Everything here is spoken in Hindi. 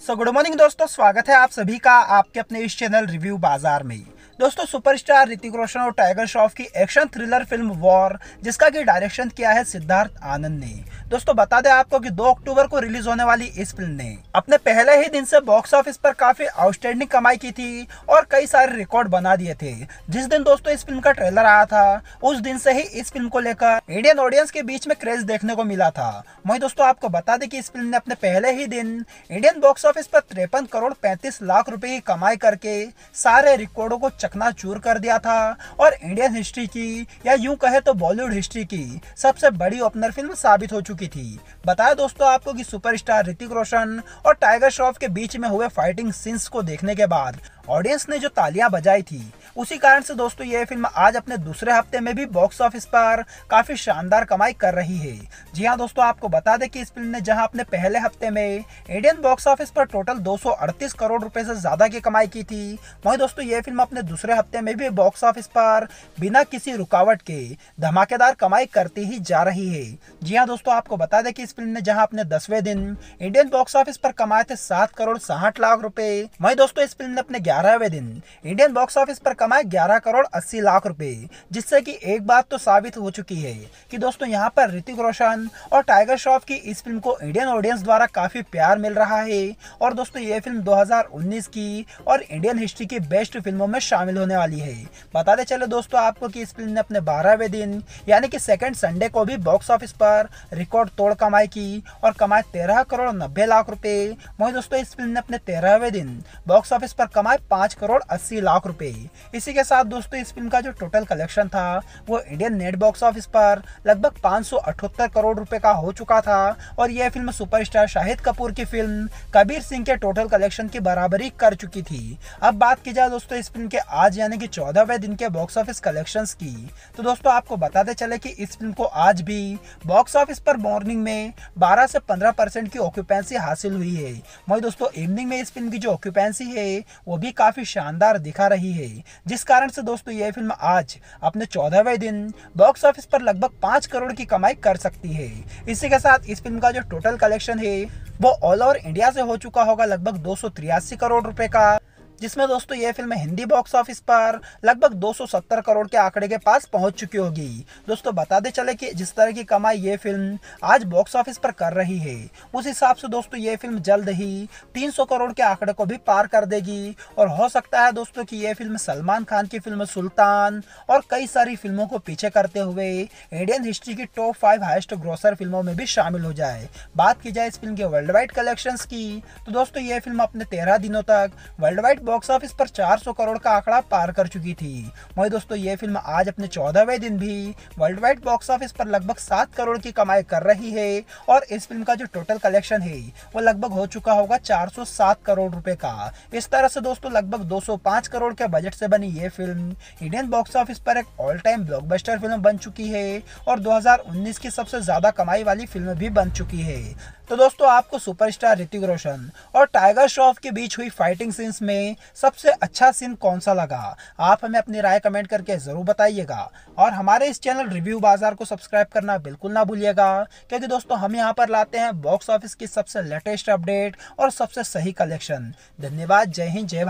सो गुड मॉर्निंग दोस्तों। स्वागत है आप सभी का आपके अपने इस चैनल रिव्यू बाज़ार में दोस्तों सुपरस्टार ऋतिक रोशन और टाइगर श्रॉफ की एक्शन थ्रिलर फ़िल्म वॉर जिसका की डायरेक्शन किया है सिद्धार्थ आनंद ने। दोस्तों, बता दें आपको कि 2 अक्टूबर को रिलीज़ होने वाली इस फ़िल्म ने अपने पहले ही दिन से बॉक्स ऑफ़िस पर काफ़ी आउटस्टैंडिंग कमाई की थी और कई सारे रिकॉर्ड बना दिए थे। जिस दिन दोस्तों इस फ़िल्म का ट्रेलर आया था, उस दिन से ही इस फ़िल्म को लेकर इंडियन ऑडियंस के बीच में क्रेज देखने को मिला था। वही दोस्तों, आपको बता दें कि इस फ़िल्म ने अपने पहले ही दिन इंडियन बॉक्स ऑफ़िस पर तिरपन करोड़ पैंतीस लाख रुपए की कमाई करके सारे रिकॉर्डों को चकना कर दिया था और इंडियन हिस्ट्री की या यूँ कहे तो बॉलीवुड हिस्ट्री की सबसे बड़ी ओपनर फ़िल्म साबित हो चुकी थी। बताया दोस्तों आपको कि सुपरस्टार ऋतिक रोशन और टाइगर श्रॉफ के बीच में हुए फाइटिंग सीन्स को देखने के बाद ऑडियंस ने जो तालियाँ बजाई थी उसी कारण से दोस्तों, ये फ़िल्म आज अपने दूसरे हफ़्ते में भी बॉक्स ऑफ़िस पर काफ़ी शानदार कमाई कर रही है। जी हाँ दोस्तों, आपको बता दें कि इस फ़िल्म ने जहाँ अपने पहले हफ़्ते में इंडियन बॉक्स ऑफ़िस पर टोटल 238 करोड़ रुपए से ज़्यादा की कमाई की थी, वहीं दोस्तों यह फ़िल्म अपने दूसरे हफ़्ते में भी बॉक्स ऑफ़िस पर बिना किसी रुकावट के धमाकेदार कमाई करती ही जा रही है। जी हाँ दोस्तों, आपको बता दें कि इस फ़िल्म ने जहाँ अपने दसवें दिन इंडियन बॉक्स ऑफ़िस पर कमाए थे सात करोड़ साठ लाख रुपए, वहीं दोस्तों, इस फ़िल्म ने अपने ग्यारहवें दिन इंडियन बॉक्स ऑफ़िस पर कमाए ग्यारह करोड़ अस्सी लाख रुपए, जिससे कि एक बात तो साबित हो चुकी है कि दोस्तों यहाँ पर ऋतिक रोशन और टाइगर श्रॉफ की इस फ़िल्म को इंडियन ऑडियंस द्वारा काफ़ी प्यार मिल रहा है। और दोस्तों ये फ़िल्म 2019 की और इंडियन हिस्ट्री की बेस्ट फ़िल्मों में शामिल होने वाली है। बताते चले दोस्तों आपको कि इस फ़िल्म ने अपने बारहवें दिन, यानी कि सेकंड संडे को भी बॉक्स ऑफ़िस पर रिकॉर्ड तोड़ कमाई की और कमाए तेरह करोड़ नब्बे लाख रुपए। वही दोस्तों इस फ़िल्म ने अपने तेरहवें दिन बॉक्स ऑफ़िस पर कमाए पाँच करोड़ अस्सी लाख रुपए। इसी के साथ दोस्तों, इस फ़िल्म का जो टोटल कलेक्शन था, वो इंडियन नेट बॉक्स ऑफ़िस पर लगभग पाँच करोड़ रुपए का हो चुका था। और यह फ़िल्म सुपरस्टार शाहिद कपूर की फ़िल्म कबीर सिंह के टोटल कलेक्शन की बराबरी कर चुकी थी। अब बात की जाए दोस्तों, इस फ़िल्म के आज यानी कि चौदहवें दिन के बॉक्स ऑफ़िस कलेक्शन की तो दोस्तों, आपको बताते चले कि इस फ़िल्म को आज भी बॉक्स ऑफ़िस पर मॉर्निंग में 12 से 15 परसेंट की ऑक्यूपेंसी हासिल हुई है। वही दोस्तों इवनिंग में इस फ़िल्म की जो ऑक्यूपेंसी है, वो भी काफ़ी शानदार दिखा रही है। जिस कारण से दोस्तों यह फ़िल्म आज अपने चौदहवें दिन बॉक्स ऑफ़िस पर लगभग पाँच करोड़ की कमाई कर सकती है। इसी के साथ इस फ़िल्म का जो टोटल कलेक्शन है, वो ऑल ओवर इंडिया से हो चुका होगा लगभग दो करोड़ रुपए का। जिसमें दोस्तों ये फ़िल्म हिंदी बॉक्स ऑफ़िस पर लगभग 270 करोड़ के आंकड़े के पास पहुँच चुकी होगी। दोस्तों बता दे चले कि जिस तरह की कमाई ये फ़िल्म आज बॉक्स ऑफ़िस पर कर रही है, उस हिसाब से दोस्तों ये फ़िल्म जल्द ही 300 करोड़ के आंकड़े को भी पार कर देगी। और हो सकता है दोस्तों की ये फ़िल्म सलमान खान की फ़िल्म सुल्तान और कई सारी फ़िल्मों को पीछे करते हुए इंडियन हिस्ट्री की टॉप फाइव हाइस्ट ग्रोसर फ़िल्मों में भी शामिल हो जाए। बात की जाए इस फ़िल्म के वर्ल्ड वाइड कलेक्शन की तो दोस्तों ये फ़िल्म अपने तेरह दिनों तक वर्ल्ड वाइड बॉक्स ऑफ़िस पर 400 करोड़ का आंकड़ा पार कर चुकी थी। वही दोस्तों, ये फ़िल्म आज अपने चौदहवें दिन भी वर्ल्ड वाइड बॉक्स ऑफ़िस पर लगभग सात करोड़ की कमाई कर रही है और इस फ़िल्म का जो टोटल कलेक्शन है, वो लगभग हो चुका होगा 407 करोड़ रुपए का। इस तरह से दोस्तों, लगभग 205 करोड़ के बजट से बनी ये फ़िल्म इंडियन बॉक्स ऑफ़िस पर एक ऑल टाइम ब्लॉकबस्टर फ़िल्म बन चुकी है और 2019 की सबसे ज़्यादा कमाई वाली फ़िल्म भी बन चुकी है। तो दोस्तों, आपको सुपरस्टार ऋतिक रोशन और टाइगर श्रॉफ के बीच हुई फाइटिंग सीन्स में सबसे अच्छा सीन कौन सा लगा? आप हमें अपनी राय कमेंट करके ज़रूर बताइएगा। और हमारे इस चैनल रिव्यू बाज़ार को सब्सक्राइब करना बिल्कुल ना भूलिएगा, क्योंकि दोस्तों, हम यहाँ पर लाते हैं बॉक्स ऑफ़िस की सबसे लेटेस्ट अपडेट और सबसे सही कलेक्शन धन्यवाद, जय हिंद, जय